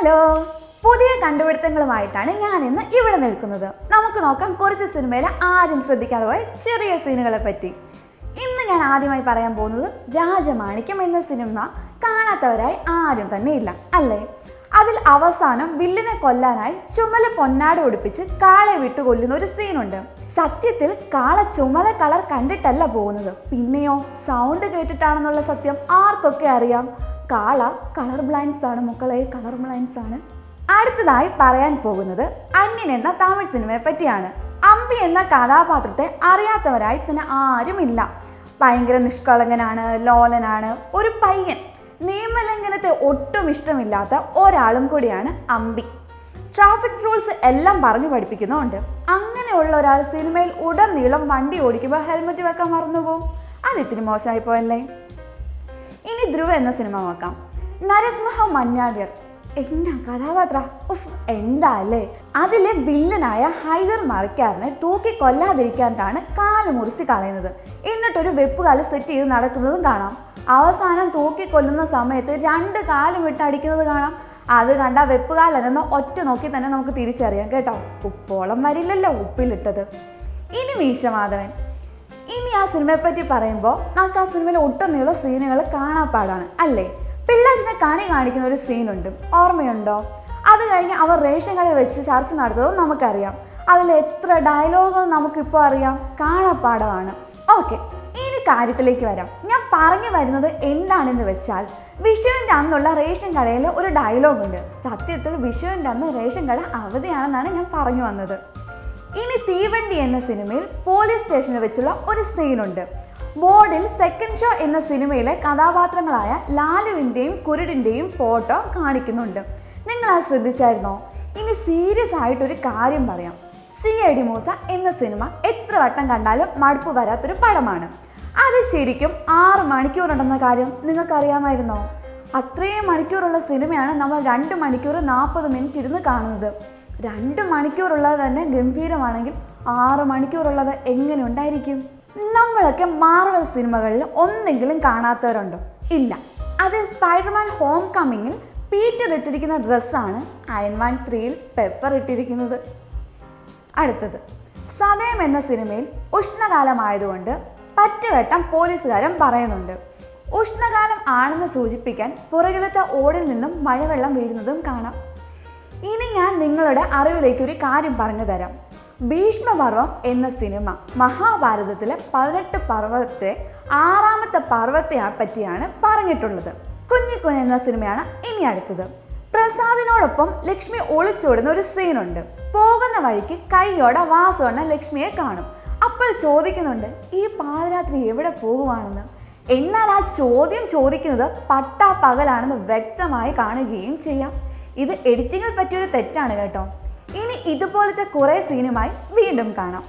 Hello. പുതിയ കണ്ടുപിടുത്തങ്ങളുമായിട്ടാണ് ഞാൻ ഇന്ന് ഇവിടെ നിൽക്കുന്നത്. നമുക്ക് നോക്കാം കുറച്ച് സിനിമയിലെ ആരും ശ്രദ്ധിക്കാതെ പോയ ചെറിയ സീനുകളെ പറ്റി. ഇന്ന് ഞാൻ ആദ്യമായി പറയാൻ പോകുന്നത് രാജമാണിക്യം എന്ന സിനിമ കാണാത്തവരായി ആരും തന്നെ ഇല്ല അല്ലേ? അതിൽ അവസാനം വില്ലിനെ കൊല്ലാനായി ചുമല പൊന്നാട് ഒടിപ്പിച്ച് കാളെ വിട്ടു കൊല്ലുന്ന ഒരു സീനുണ്ട്. സത്യത്തിൽ കാള ചുമല കളർ കണ്ടിട്ടല്ല പോകുന്നത്. പിന്നെയോ സൗണ്ട് കേട്ടിട്ടാണെന്നുള്ള സത്യം ആർക്കൊക്കെ അറിയാം? കാള കളർ ബ്ലൈൻഡ്സ് ആണ് മക്കളെ കളർ ബ്ലൈൻഡ്സ് ആണ്. അടുത്തതായി പറയാൻ പോകുന്നത് അന്യൻ എന്ന തമിഴ് സിനിമയെ പറ്റിയാണ്. അമ്പി എന്ന കഥാപാത്രത്തെ അറിയാത്തവരായി തന്നെ ആരുമില്ല. ഭയങ്കര നിഷ്കളങ്കനാണ് ലോലനാണ് ഒരു പയ്യൻ. നിയമലംഘനത്തെ ഒട്ടും ഇഷ്ടമില്ലാത്ത ഒരാളും കൂടിയാണ് അമ്പി. ട്രാഫിക് റൂൾസ് എല്ലാം പറഞ്ഞു പഠിപ്പിക്കുന്നുണ്ട്. അങ്ങനെയുള്ള ഒരാൾ സിനിമയിൽ ഉടനീളം വണ്ടി ഓടിക്കുമ്പോൾ ഹെൽമെറ്റ് വെക്കാൻ മറന്നുപോകും. അത് ഇത്തിരി മോശമായി പോയല്ലേ? ഇനി ധ്രുവ എന്ന സിനിമ നോക്കാം. നരസിംഹ മഞ്ഞാടിയർ. എന്നാ കഥാപാത്ര? ഉഫ് എന്താ അല്ലേ അതിലെ വില്ലനായ ഹൈദർ മറിക്കാരനെ തൂക്കി കൊല്ലാതിരിക്കാനാണ് കാൽ മുറിച്ച് കളയുന്നത്. എന്നിട്ടൊരു വെപ്പുകാൽ സെറ്റ് ചെയ്ത് നടക്കുന്നതും കാണാം. അവസാനം തൂക്കി കൊല്ലുന്ന സമയത്ത് രണ്ട് കാലും ഇട്ട് അടിക്കുന്നത് കാണാം. അത് കണ്ട വെപ്പുകാലെന്ന ഒറ്റ നോക്കി തന്നെ നമുക്ക് തിരിച്ചറിയാം കേട്ടോ. ഉപ്പോളം വരില്ലല്ലോ ഉപ്പിലിട്ടത്. ഇനി മീശമാധവൻ. ഇനി ആ സിനിമയെ പറ്റി പറയുമ്പോൾ നമുക്ക് ആ സിനിമയിലെ ഒട്ടുനീള സീനുകൾ കാണാപ്പാടാണ് അല്ലേ? പിള്ളേഴ്സിനെ കണി കാണിക്കുന്ന ഒരു സീനുണ്ട് ഓർമ്മയുണ്ടോ? അത് കഴിഞ്ഞ് അവർ റേഷൻ കടയിൽ വെച്ച് ചർച്ച നടത്തുന്നതും നമുക്കറിയാം. അതിൽ എത്ര ഡയലോഗുകൾ നമുക്കിപ്പോൾ അറിയാം. കാണാപ്പാടമാണ് ഓക്കെ ഇനി കാര്യത്തിലേക്ക് വരാം. ഞാൻ പറഞ്ഞു വരുന്നത് എന്താണെന്ന് വെച്ചാൽ വിഷുവിന്റെ അന്നുള്ള റേഷൻ കടയിൽ ഒരു ഡയലോഗുണ്ട് സത്യത്തിൽ വിഷുവിന്റെ അന്ന് റേഷൻ കട അവധിയാണെന്നാണ് ഞാൻ പറഞ്ഞു വന്നത്. ഇനി തീവണ്ടി എന്ന സിനിമയിൽ പോലീസ് സ്റ്റേഷനിൽ വെച്ചുള്ള ഒരു സീനുണ്ട്. ബോർഡിൽ സെക്കൻഡ് ഷോ എന്ന സിനിമയിലെ കഥാപാത്രങ്ങളായ ലാലുവിന്റെയും കുരുടിന്റെയും ഫോട്ടോ കാണിക്കുന്നുണ്ട്. നിങ്ങൾ അത് ശ്രദ്ധിച്ചായിരുന്നോ? ഇനി സീരിയസ് ആയിട്ടൊരു കാര്യം പറയാം. സി ഐ ഡി മൂസ എന്ന സിനിമ എത്ര വട്ടം കണ്ടാലും മടുപ്പ് വരാത്തൊരു പടമാണ്. അത് ശരിക്കും ആറ് മണിക്കൂറുണ്ടെന്ന കാര്യം നിങ്ങൾക്കറിയാമായിരുന്നോ? അത്രയും മണിക്കൂറുള്ള സിനിമയാണ് നമ്മൾ രണ്ട് മണിക്കൂർ നാൽപ്പത് മിനിറ്റ് ഇരുന്ന് കാണുന്നത്. രണ്ട് മണിക്കൂറുള്ളത് തന്നെ ഗംഭീരമാണെങ്കിൽ ആറ് മണിക്കൂറുള്ളത് എങ്ങനെ ഉണ്ടായിരിക്കും? നമ്മളൊക്കെ മാർവൽ സിനിമകളിൽ ഒന്നെങ്കിലും കാണാത്തവരുണ്ടോ. ഇല്ല. അത് സ്പൈഡർമാൻ ഹോം കമ്മിങ്ങിൽ പീറ്റർ ഇട്ടിരിക്കുന്ന ഡ്രസ്സാണ് അയൺമാൻ ത്രീയിൽ പെപ്പർ ഇട്ടിരിക്കുന്നത്. അടുത്തത്. സതയം എന്ന സിനിമയിൽ ഉഷ്ണകാലമായതുകൊണ്ട് പറ്റുവട്ടം പോലീസുകാരൻ പറയുന്നുണ്ട്. ഉഷ്ണകാലം ആണെന്ന് സൂചിപ്പിക്കാൻ പുറകിലത്തെ ഓടിൽ നിന്നും മഴവെള്ളം വീഴുന്നതും കാണാം. ഇനി ഞാൻ നിങ്ങളുടെ അറിവിലേക്ക് ഒരു കാര്യം പറഞ്ഞു തരാം. ഭീഷ്മപർവം എന്ന സിനിമ മഹാഭാരതത്തിലെ പതിനെട്ട് പർവത്തെ ആറാമത്തെ പർവത്തെ പറ്റിയാണ് പറഞ്ഞിട്ടുള്ളത്. കുഞ്ഞിക്കുൻ എന്ന സിനിമയാണ് ഇനി അടുത്തത്. പ്രസാദിനോടൊപ്പം ലക്ഷ്മി ഒളിച്ചോടുന്ന ഒരു സീനുണ്ട്. പോകുന്ന വഴിക്ക് കൈയോടെ വാസവണ്ണ ലക്ഷ്മിയെ കാണും. അപ്പോൾ ചോദിക്കുന്നുണ്ട് ഈ പാതിരാത്രി എവിടെ പോകുവാണെന്ന്? എന്നാൽ ആ ചോദ്യം ചോദിക്കുന്നത് പട്ടാ പകലാണെന്ന് വ്യക്തമായി കാണുകയും ചെയ്യാം. ഇത് എഡിറ്റിങ്ങിൽ പറ്റിയൊരു തെറ്റാണ് കേട്ടോ. ഇനി ഇതുപോലത്തെ കുറേ സീനുമായി വീണ്ടും കാണാം.